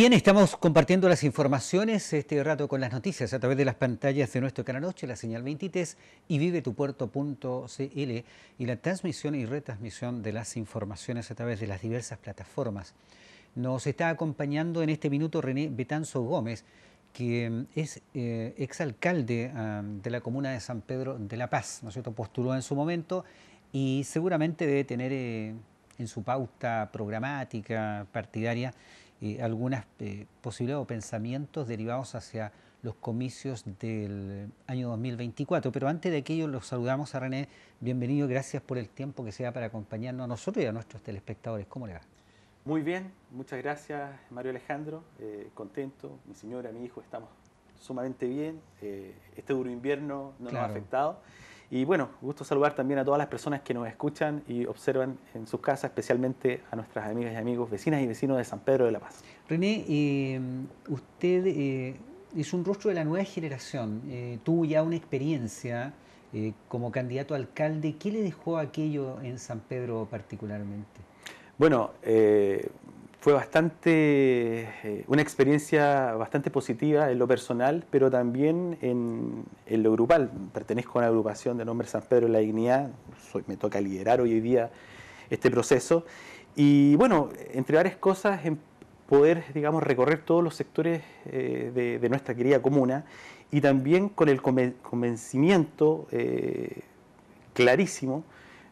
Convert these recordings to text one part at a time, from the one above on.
Bien, estamos compartiendo las informaciones este rato con las noticias a través de las pantallas de nuestro canal 8, la señal 23 y vivetupuerto.cl y la transmisión y retransmisión de las informaciones a través de las diversas plataformas. Nos está acompañando en este minuto René Betanzo Gómez, que mm, es eh, exalcalde ah, de la comuna de San Pedro de la Paz, ¿no es cierto? Postuló en su momento y seguramente debe tener eh, en su pauta programática partidaria eh, algunas eh, posibilidades o pensamientos derivados hacia los comicios del año 2024. Pero antes de aquello, los saludamos a René. Bienvenido, gracias por el tiempo que se da para acompañarnos a nosotros y a nuestros telespectadores. ¿Cómo le va? Muy bien, muchas gracias Mario Alejandro. Eh, contento, mi señora, mi hijo, estamos sumamente bien. este duro invierno no nos ha afectado. Y bueno, gusto saludar también a todas las personas que nos escuchan y observan en sus casas, especialmente a nuestras amigas y amigos, vecinas y vecinos de San Pedro de la Paz. René, eh, usted eh, es un rostro de la nueva generación, eh, tuvo ya una experiencia como candidato a alcalde. ¿Qué le dejó aquello en San Pedro particularmente? Bueno, fue bastante, eh, una experiencia bastante positiva en lo personal, pero también en, lo grupal. Pertenezco a una agrupación de nombre San Pedro de la Dignidad, me toca liderar hoy día este proceso. Y bueno, entre varias cosas, en poder, digamos, recorrer todos los sectores eh, de, nuestra querida comuna y también con el convencimiento eh, clarísimo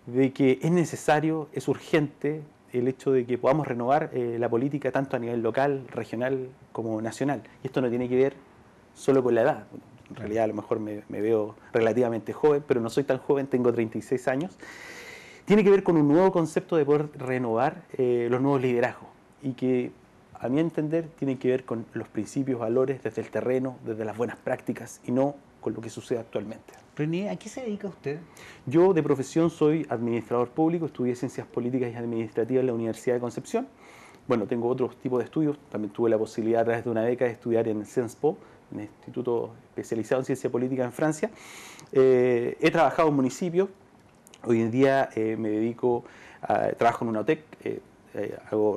de que es necesario, es urgente el hecho de que podamos renovar eh, la política tanto a nivel local, regional como nacional. Y esto no tiene que ver solo con la edad. En realidad a lo mejor me, veo relativamente joven, pero no soy tan joven, tengo 36 años. Tiene que ver con un nuevo concepto de poder renovar eh, los nuevos liderazgos y que a mi entender tiene que ver con los principios, valores desde el terreno, desde las buenas prácticas y no con lo que sucede actualmente. René, ¿a qué se dedica usted? Yo de profesión soy administrador público, estudié Ciencias Políticas y Administrativas en la Universidad de Concepción. Bueno, tengo otros tipos de estudios, también tuve la posibilidad a través de una beca de estudiar en CENSPO, un instituto especializado en ciencia política en Francia. Eh, he trabajado en municipios, hoy en día eh, me dedico a, trabajo en una OTEC, eh, hago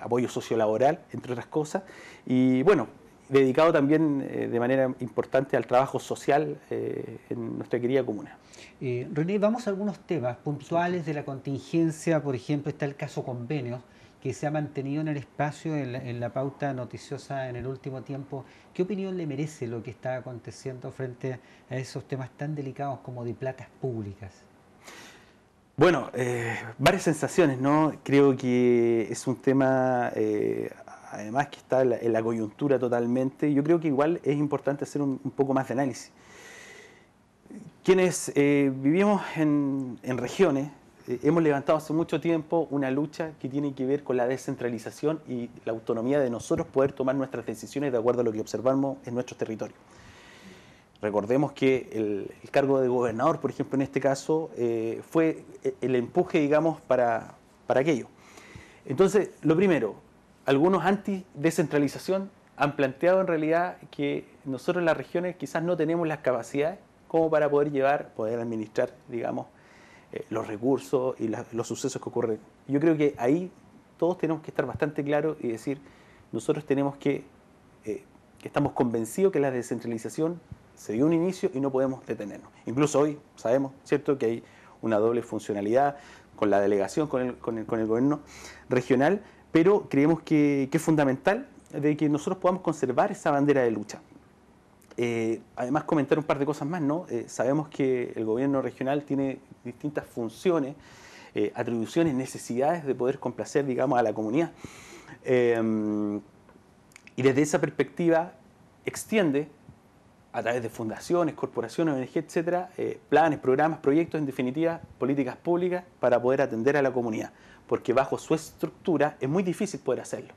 apoyo sociolaboral, entre otras cosas, y bueno, dedicado también eh, de manera importante al trabajo social eh, en nuestra querida comuna. Eh, René, vamos a algunos temas puntuales de la contingencia, por ejemplo, está el caso convenios que se ha mantenido en el espacio, en la, pauta noticiosa en el último tiempo. ¿Qué opinión le merece lo que está aconteciendo frente a esos temas tan delicados como de platas públicas? Bueno, varias sensaciones, ¿no? Creo que es un tema además que está en la, coyuntura totalmente, yo creo que igual es importante hacer un, poco más de análisis. Quienes eh, vivimos en, regiones, eh, hemos levantado hace mucho tiempo una lucha que tiene que ver con la descentralización y la autonomía de nosotros poder tomar nuestras decisiones de acuerdo a lo que observamos en nuestros territorios. Recordemos que el, cargo de gobernador, por ejemplo, en este caso, eh, fue el empuje, digamos, para, para aquello. Entonces, lo primero, algunos anti-descentralización han planteado en realidad que nosotros las regiones quizás no tenemos las capacidades como para poder llevar, poder administrar, digamos, eh, los recursos y los sucesos que ocurren. Yo creo que ahí todos tenemos que estar bastante claros y decir, nosotros tenemos que, eh, que estamos convencidos que la descentralización se dio un inicio y no podemos detenernos. Incluso hoy sabemos, ¿cierto?, que hay una doble funcionalidad con la delegación, con el, con el, con el gobierno regional, pero creemos que, es fundamental que nosotros podamos conservar esa bandera de lucha. Eh, además, comentar un par de cosas más, ¿no? Eh, sabemos que el gobierno regional tiene distintas funciones, eh, atribuciones, necesidades de poder complacer, digamos, a la comunidad. y desde esa perspectiva extiende a través de fundaciones, corporaciones, ONG, etcétera, planes, programas, proyectos, en definitiva, políticas públicas para poder atender a la comunidad porque bajo su estructura es muy difícil poder hacerlo.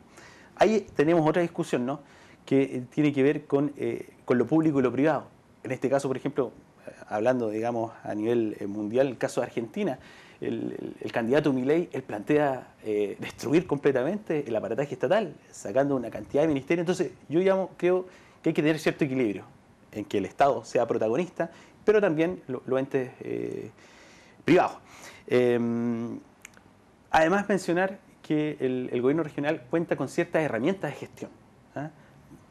Ahí tenemos otra discusión, ¿no? que eh, tiene que ver eh, con, lo público y lo privado. En este caso, por ejemplo, eh, hablando, digamos, a nivel mundial, el caso de Argentina, el, candidato Milei, él plantea destruir completamente el aparataje estatal, sacando una cantidad de ministerios. Entonces, yo llamo, creo que hay que tener cierto equilibrio en que el Estado sea protagonista, pero también los lo entes privados. Además mencionar que el, gobierno regional cuenta con ciertas herramientas de gestión. ¿ah?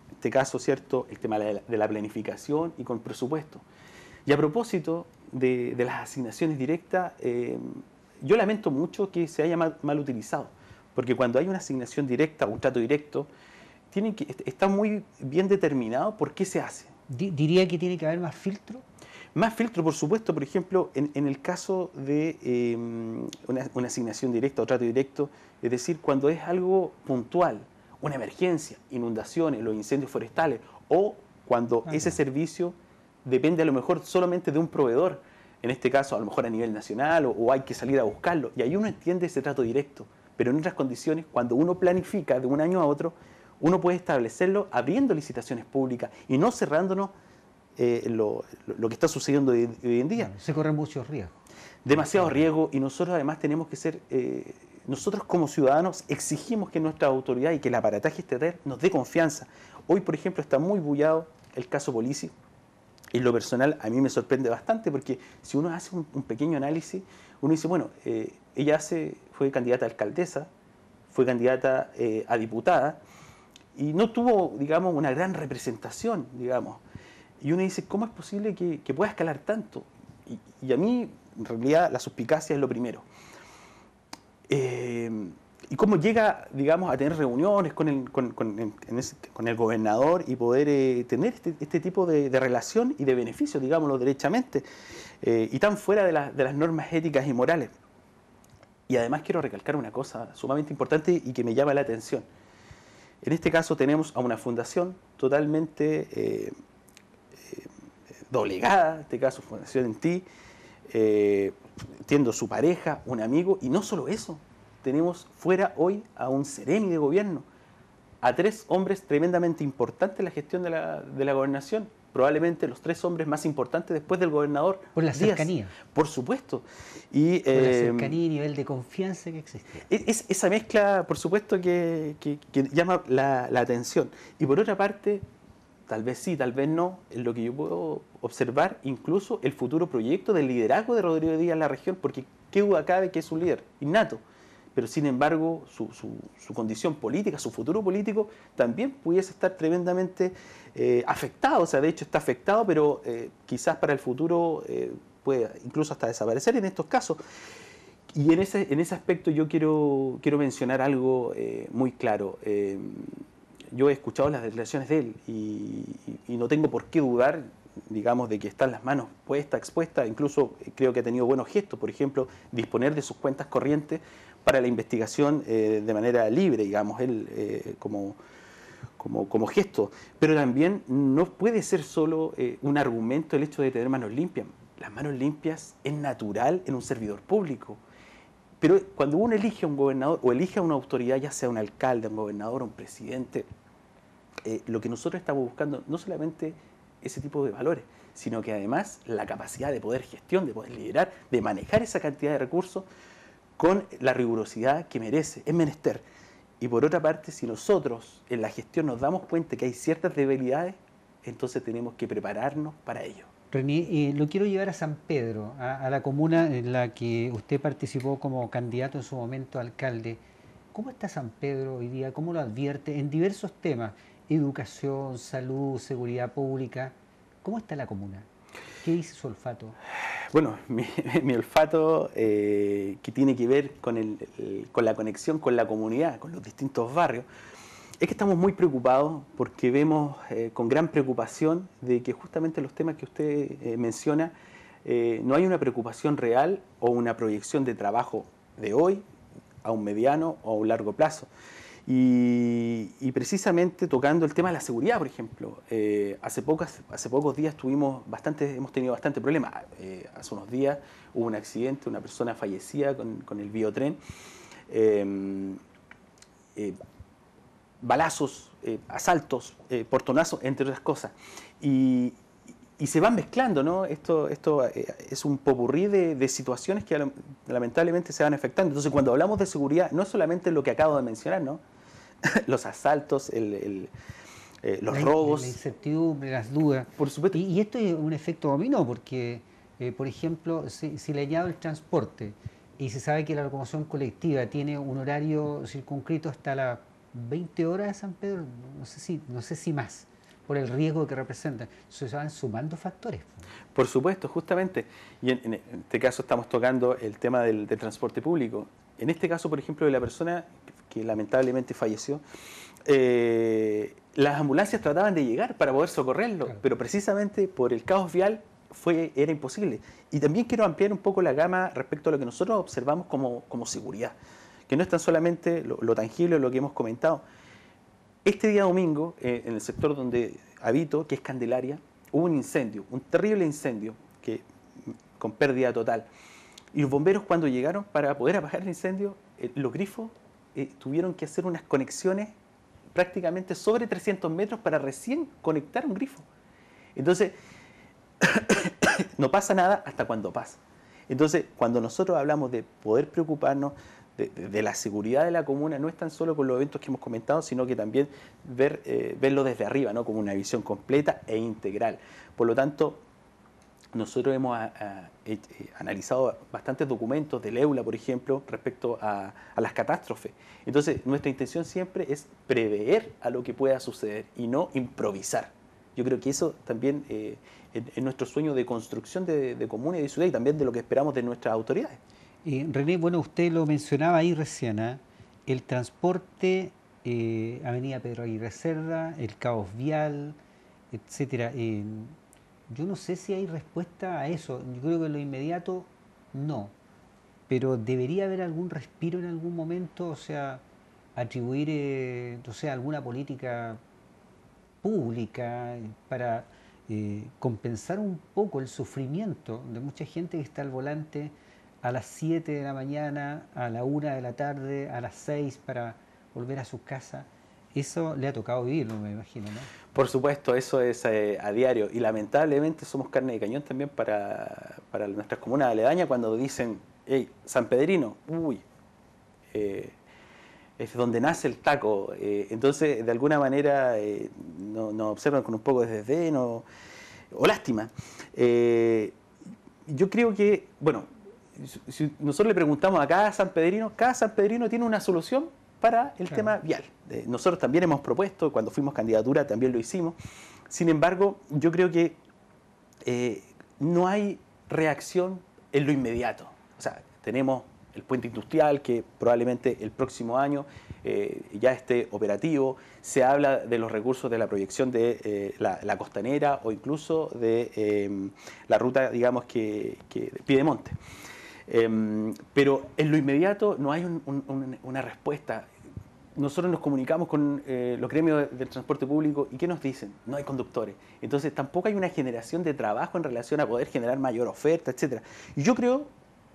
En este caso, ¿cierto? El tema de la, planificación y con presupuesto. Y a propósito de, las asignaciones directas, eh, yo lamento mucho que se haya mal, utilizado, porque cuando hay una asignación directa o un trato directo, que, está muy bien determinado por qué se hace. ¿Diría que tiene que haber más filtro? Más filtro, por supuesto, por ejemplo, en, el caso de em, una, asignación directa o trato directo, es decir, cuando es algo puntual, una emergencia, inundaciones, los incendios forestales, o cuando ese servicio depende a lo mejor solamente de un proveedor, en este caso a lo mejor a nivel nacional, o, hay que salir a buscarlo, y ahí uno entiende ese trato directo, pero en otras condiciones, cuando uno planifica de un año a otro, uno puede establecerlo abriendo licitaciones públicas y no cerrándonos eh, lo, que está sucediendo hoy, en día. se corren muchos riesgos. Demasiado riesgo y nosotros además tenemos que ser, eh, nosotros como ciudadanos exigimos que nuestra autoridad y que el aparataje estatal nos dé confianza. Hoy, por ejemplo, está muy bullado el caso Polici. En lo personal, a mí me sorprende bastante porque si uno hace un, pequeño análisis, uno dice, bueno, eh, ella hace, fue candidata a alcaldesa, fue candidata a diputada y no tuvo, digamos, una gran representación, digamos. Y uno dice, ¿cómo es posible que, pueda escalar tanto? Y, a mí, en realidad, la suspicacia es lo primero. Eh, y cómo llega, digamos, a tener reuniones con el, con, el gobernador y poder eh, tener este, este, tipo de, relación y de beneficio, digámoslo derechamente, eh, y tan fuera de, las normas éticas y morales. Y además quiero recalcar una cosa sumamente importante y que me llama la atención. En este caso tenemos a una fundación totalmente doblegada, en este caso Fundación en Ti, eh, tiendo su pareja, un amigo, y no solo eso, tenemos fuera hoy a un seremi de gobierno, a tres hombres tremendamente importantes en la gestión de la, de la gobernación, probablemente los tres hombres más importantes después del gobernador. Por la cercanía. Por supuesto. Y, por la eh, cercanía y nivel de confianza que existe. Es, esa mezcla, por supuesto, que, llama la, la, atención. Y por otra parte, tal vez sí, tal vez no, en lo que yo puedo observar, incluso el futuro proyecto del liderazgo de Rodrigo Díaz en la región, porque qué duda cabe que es un líder innato, pero sin embargo su, condición política, su futuro político, también pudiese estar tremendamente eh, afectado, o sea, de hecho está afectado, pero eh, quizás para el futuro eh, puede incluso hasta desaparecer en estos casos. Y en ese, en ese aspecto yo quiero, quiero mencionar algo muy claro yo he escuchado las declaraciones de él y, no tengo por qué dudar, digamos, de que están las manos puestas, expuestas, incluso creo que ha tenido buenos gestos, por ejemplo, disponer de sus cuentas corrientes para la investigación eh, de manera libre, digamos, él eh, como, como, gesto. Pero también no puede ser solo eh, un argumento el hecho de tener manos limpias. Las manos limpias es natural en un servidor público. Pero cuando uno elige a un gobernador o elige a una autoridad, ya sea un alcalde, un gobernador, un presidente, eh, lo que nosotros estamos buscando no solamente ese tipo de valores, sino que además la capacidad de poder gestión, de poder liderar, de manejar esa cantidad de recursos con la rigurosidad que merece, es menester. Y por otra parte, si nosotros en la gestión nos damos cuenta que hay ciertas debilidades, entonces tenemos que prepararnos para ello. René, eh, lo quiero llevar a San Pedro, a, la comuna en la que usted participó como candidato en su momento a alcalde. ¿Cómo está San Pedro hoy día? ¿Cómo lo advierte en diversos temas? educación, salud, seguridad pública. ¿Cómo está la comuna? ¿Qué dice su olfato? Bueno, mi, olfato eh, que tiene que ver con la conexión con la comunidad, con los distintos barrios, es que estamos muy preocupados porque vemos eh, con gran preocupación de que justamente los temas que usted eh, menciona, no hay una preocupación real o una proyección de trabajo de hoy a un mediano o a un largo plazo. Y, precisamente tocando el tema de la seguridad, por ejemplo, eh, hace, pocas, hace pocos días tuvimos bastante, hemos tenido bastante problema. Eh, hace unos días hubo un accidente, una persona fallecida con, el biotren, em, eh, balazos, asaltos, portonazos, entre otras cosas. Y, se van mezclando, ¿no? Esto, esto es un popurrí de, de, situaciones que lamentablemente se van afectando. Entonces, cuando hablamos de seguridad, no es solamente lo que acabo de mencionar, ¿no? los asaltos, el, eh, los robos. La incertidumbre, las dudas. Por supuesto. Y, esto es un efecto dominó, porque, eh, por ejemplo, si, le añado el transporte, y se sabe que la locomoción colectiva tiene un horario circunscrito hasta las 20 horas de San Pedro, no sé si, no sé si más, por el riesgo que representan. Se van sumando factores. Por supuesto, justamente. Y en, este caso estamos tocando el tema del, transporte público. En este caso, por ejemplo, de la persona que, lamentablemente falleció, eh, las ambulancias trataban de llegar para poder socorrerlo, pero precisamente por el caos vial fue, era imposible. Y también quiero ampliar un poco la gama respecto a lo que nosotros observamos como, como seguridad, que no es tan solamente lo, tangible, lo que hemos comentado. Este día domingo, eh, en el sector donde habito, que es Candelaria, hubo un incendio, un terrible incendio, que, con pérdida total. Y los bomberos cuando llegaron para poder apagar el incendio, eh, los grifos eh, tuvieron que hacer unas conexiones prácticamente sobre 300 metros para recién conectar un grifo. Entonces, no pasa nada hasta cuando pasa. Entonces, cuando nosotros hablamos de poder preocuparnos de, la seguridad de la comuna, no es tan solo con los eventos que hemos comentado, sino que también ver, eh, verlo desde arriba, ¿no? como una visión completa e integral. Por lo tanto, nosotros hemos eh, analizado bastantes documentos del EULA, por ejemplo, respecto a, las catástrofes. Entonces, nuestra intención siempre es prever a lo que pueda suceder y no improvisar. Yo creo que eso también eh, es nuestro sueño de construcción de, de comuna y de ciudad y también de lo que esperamos de nuestras autoridades. Y René, bueno, usted lo mencionaba ahí recién, ¿eh? el transporte, eh, Avenida Pedro Aguirre Cerda, el caos vial, etcétera. Yo no sé si hay respuesta a eso. Yo creo que en lo inmediato no. Pero debería haber algún respiro en algún momento, o sea, atribuir, eh, o sea, alguna política pública para eh, compensar un poco el sufrimiento de mucha gente que está al volante a las 7 de la mañana, a la 1 de la tarde, a las 6 para volver a su casa. Eso le ha tocado vivirlo, me imagino, ¿no? Por supuesto, eso es eh, a diario y lamentablemente somos carne de cañón también para, para nuestras comunas aledañas cuando dicen, hey, San Pedrino, uy, eh, es donde nace el taco. Eh, entonces, de alguna manera, nos no observan con un poco de desdén o, o lástima. yo creo que, bueno, si nosotros le preguntamos a cada San Pedrino, cada San Pedrino tiene una solución para el tema vial. nosotros también hemos propuesto, cuando fuimos candidatura también lo hicimos. Sin embargo, yo creo que eh, no hay reacción en lo inmediato. O sea, tenemos el puente industrial que probablemente el próximo año eh, ya esté operativo. Se habla de los recursos de la proyección de eh, la, costanera o incluso de la ruta, digamos, que, que de Piedemonte. Em, pero en lo inmediato no hay una respuesta. Nosotros nos comunicamos con eh, los gremios del transporte público y ¿qué nos dicen? No hay conductores. Entonces tampoco hay una generación de trabajo en relación a poder generar mayor oferta, etc. Y yo creo,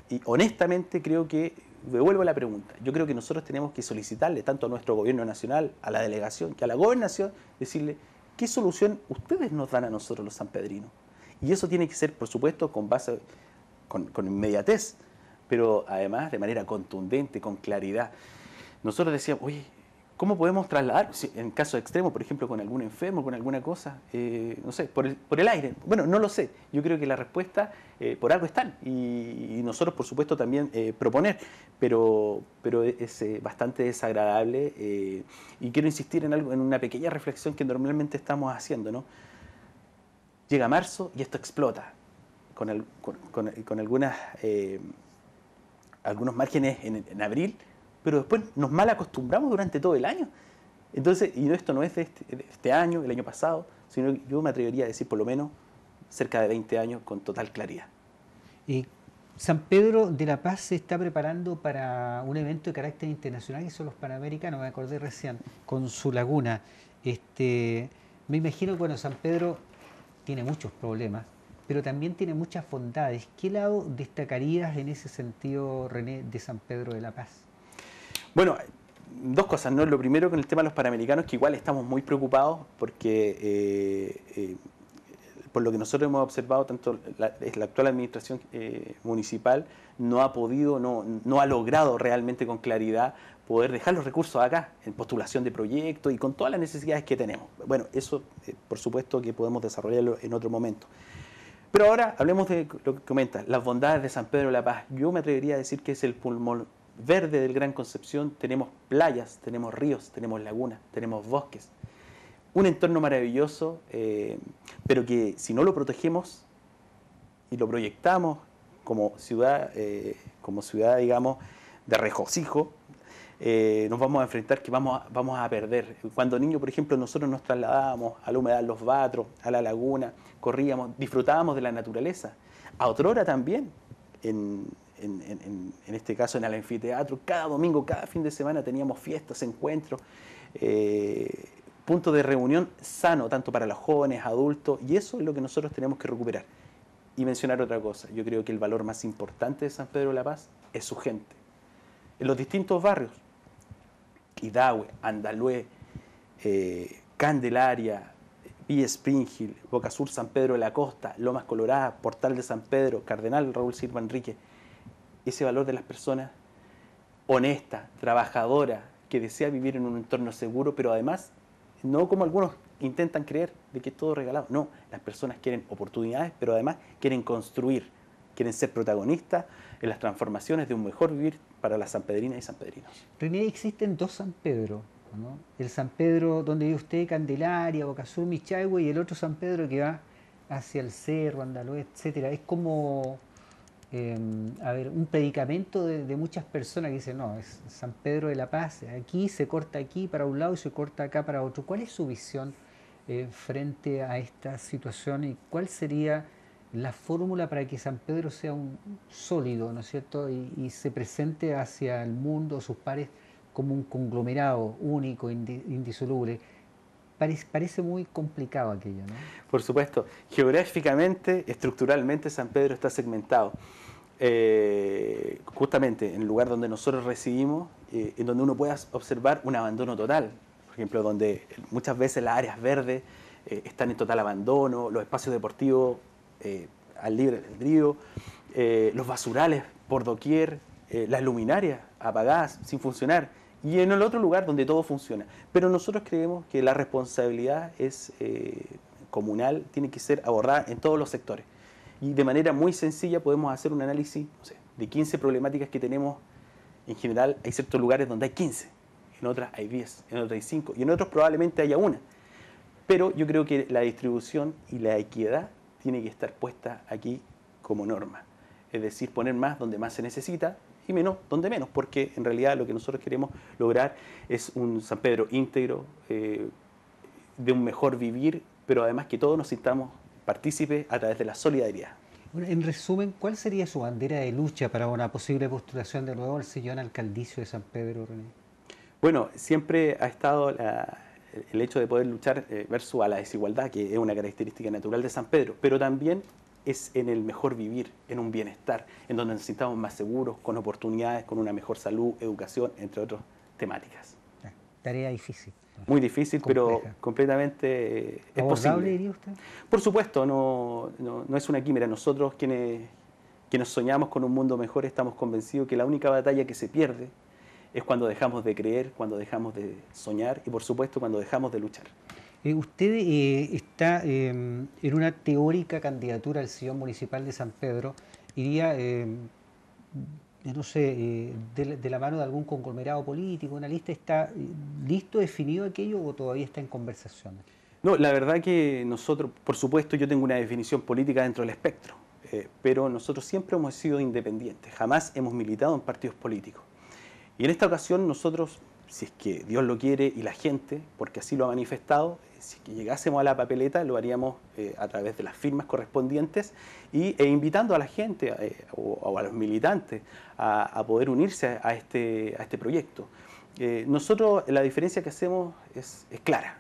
y honestamente creo que, devuelvo la pregunta, yo creo que nosotros tenemos que solicitarle tanto a nuestro gobierno nacional, a la delegación, que a la gobernación, decirle, ¿qué solución ustedes nos dan a nosotros los sanpedrinos? Y eso tiene que ser, por supuesto, con base, con, con inmediatez pero además de manera contundente, con claridad. Nosotros decíamos, oye, ¿cómo podemos trasladar, en caso extremo, por ejemplo, con algún enfermo, con alguna cosa, eh, no sé, por el, por el, aire? Bueno, no lo sé. Yo creo que la respuesta eh, por algo están y, nosotros, por supuesto, también eh, proponer, pero, pero es bastante desagradable y quiero insistir en, algo, en una pequeña reflexión que normalmente estamos haciendo, ¿no? Llega marzo y esto explota con, con, con algunas algunos márgenes en, abril, pero después nos mal acostumbramos durante todo el año. Entonces, y esto no es este, de este, año, el año pasado, sino yo me atrevería a decir por lo menos cerca de 20 años con total claridad. Y San Pedro de la Paz se está preparando para un evento de carácter internacional, que son los Panamericanos, me acordé recién, con su laguna. Este, me imagino que bueno, San Pedro tiene muchos problemas, pero también tiene muchas bondades. ¿Qué lado destacarías en ese sentido, René, de San Pedro de la Paz? Bueno, dos cosas, ¿no? Lo primero con el tema de los panamericanos, que igual estamos muy preocupados porque eh, eh, por lo que nosotros hemos observado, tanto la, la actual administración eh, municipal no ha podido, no, no ha logrado realmente con claridad poder dejar los recursos acá, en postulación de proyectos y con todas las necesidades que tenemos. Bueno, eso por supuesto que podemos desarrollarlo en otro momento. Pero ahora hablemos de lo que comenta, las bondades de San Pedro de la Paz. Yo me atrevería a decir que es el pulmón verde del Gran Concepción. Tenemos playas, tenemos ríos, tenemos lagunas, tenemos bosques. Un entorno maravilloso, eh, pero que si no lo protegemos y lo proyectamos como ciudad, eh, como ciudad, digamos, de regocijo, eh, nos vamos a enfrentar que vamos a, vamos a perder. Cuando niños, por ejemplo, nosotros nos trasladábamos a la humedad Los Batros, a la laguna, corríamos, disfrutábamos de la naturaleza. A otrora también, en, este caso en el anfiteatro, cada domingo, cada fin de semana teníamos fiestas, encuentros, eh, puntos de reunión sano, tanto para los jóvenes, adultos, y eso es lo que nosotros tenemos que recuperar. Y mencionar otra cosa, yo creo que el valor más importante de San Pedro de la Paz es su gente. En los distintos barrios, Hidahue, Andalue, eh, Candelaria, Villa Spring Hill, Boca Sur, San Pedro de la Costa, Lomas Colorada, Portal de San Pedro, Cardenal Raúl Silva Enrique. Ese valor de las personas honesta, trabajadora, que desea vivir en un entorno seguro, pero además, no como algunos intentan creer de que es todo regalado. No, las personas quieren oportunidades, pero además quieren construir, quieren ser protagonistas en las transformaciones de un mejor vivir para las sanpedrinas y sanpedrinos. René, existen dos San Pedro, ¿no? El San Pedro donde vive usted, Candelaria, Bocasur, Michagüe, y el otro San Pedro que va hacia el cerro, Andaluz, etcétera. Es como, em, a ver, un predicamento de, muchas personas que dicen, no, es San Pedro de la Paz, aquí se corta aquí para un lado y se corta acá para otro. ¿Cuál es su visión eh, frente a esta situación y cuál sería la fórmula para que San Pedro sea un sólido, ¿no es cierto? Y, se presente hacia el mundo, sus pares, como un conglomerado único, indisoluble. Parece, muy complicado aquello, ¿no? Por supuesto. Geográficamente, estructuralmente, San Pedro está segmentado. Eh, justamente en el lugar donde nosotros residimos, eh, en donde uno pueda observar un abandono total. Por ejemplo, donde muchas veces las áreas verdes eh, están en total abandono, los espacios deportivos eh, al libre albedrío, eh, los basurales por doquier, eh, las luminarias apagadas, sin funcionar, y en el otro lugar donde todo funciona. Pero nosotros creemos que la responsabilidad es comunal, tiene que ser abordada en todos los sectores. Y de manera muy sencilla podemos hacer un análisis de 15 problemáticas que tenemos. En general hay ciertos lugares donde hay 15, en otras hay 10, en otras hay 5 y en otros probablemente haya una. Pero yo creo que la distribución y la equidad tiene que estar puesta aquí como norma. Es decir, poner más donde más se necesita y menos donde menos, porque en realidad lo que nosotros queremos lograr es un San Pedro íntegro, eh, de un mejor vivir, pero además que todos nos sintamos partícipes a través de la solidaridad. en resumen, ¿cuál sería su bandera de lucha para una posible postulación de nuevo al sillón alcaldicio de San Pedro, René? Bueno, siempre ha estado la, el hecho de poder luchar eh, versus a la desigualdad, que es una característica natural de San Pedro, pero también es en el mejor vivir, en un bienestar, en donde nos sintamos más seguros, con oportunidades, con una mejor salud, educación, entre otras temáticas. Tarea difícil. Muy difícil, pero completamente eh, es posible. diría usted? Por supuesto, no, no, es una quimera. Nosotros quienes, quienes soñamos con un mundo mejor estamos convencidos que la única batalla que se pierde es cuando dejamos de creer, cuando dejamos de soñar y por supuesto cuando dejamos de luchar. Eh, usted eh, está em, en una teórica candidatura al sillón municipal de San Pedro. Iría, em, no sé, eh, de, la mano de algún conglomerado político, una lista, ¿está listo, definido aquello o todavía está en conversaciones? No, la verdad que nosotros, por supuesto, yo tengo una definición política dentro del espectro, pero nosotros siempre hemos sido independientes, jamás hemos militado en partidos políticos. Y en esta ocasión nosotros, si es que Dios lo quiere y la gente, porque así lo ha manifestado, si es que llegásemos a la papeleta lo haríamos eh, a través de las firmas correspondientes y, e invitando a la gente eh, o, a los militantes a, poder unirse a este, este proyecto. Eh, nosotros la diferencia que hacemos es, es clara.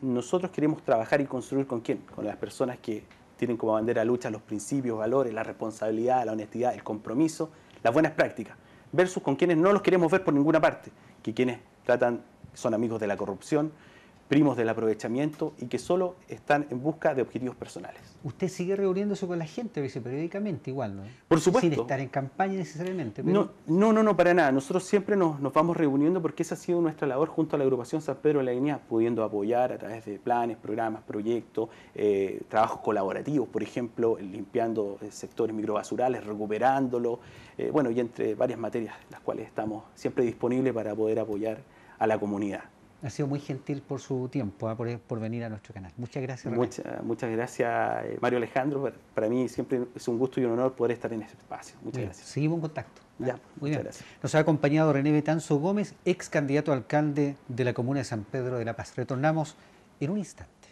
Nosotros queremos trabajar y construir con quién? Con las personas que tienen como bandera lucha los principios, valores, la responsabilidad, la honestidad, el compromiso, las buenas prácticas versus con quienes no los queremos ver por ninguna parte, que quienes tratan, son amigos de la corrupción, primos del aprovechamiento y que solo están en busca de objetivos personales. Usted sigue reuniéndose con la gente, dice, periódicamente igual, ¿no? Por supuesto. Sin estar en campaña necesariamente. No, no, no, no, para nada. Nosotros siempre nos, vamos reuniendo porque esa ha sido nuestra labor junto a la agrupación San Pedro de la Guinea, pudiendo apoyar a través de planes, programas, proyectos, eh, trabajos colaborativos, por ejemplo, limpiando eh, sectores microbasurales, recuperándolo, eh, bueno, y entre varias materias, las cuales estamos siempre disponibles para poder apoyar a la comunidad. Ha sido muy gentil por su tiempo, ¿ah? por, venir a nuestro canal. Muchas gracias. muchas gracias, eh, Mario Alejandro. Para mí siempre es un gusto y un honor poder estar en este espacio. Muchas gracias. Seguimos en contacto. Ya, muy bien. Gracias. Nos ha acompañado René Betanzo Gómez, ex candidato a alcalde de la comuna de San Pedro de la Paz. Retornamos en un instante.